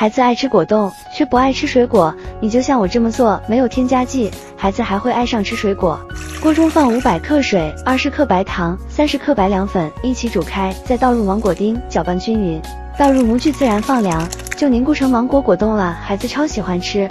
孩子爱吃果冻却不爱吃水果你就像我这么做没有添加剂孩子还会爱上吃水果。锅中放五百克水二十克白糖三十克白凉粉一起煮开再倒入芒果丁搅拌均匀。倒入模具自然放凉就凝固成芒果果冻了孩子超喜欢吃。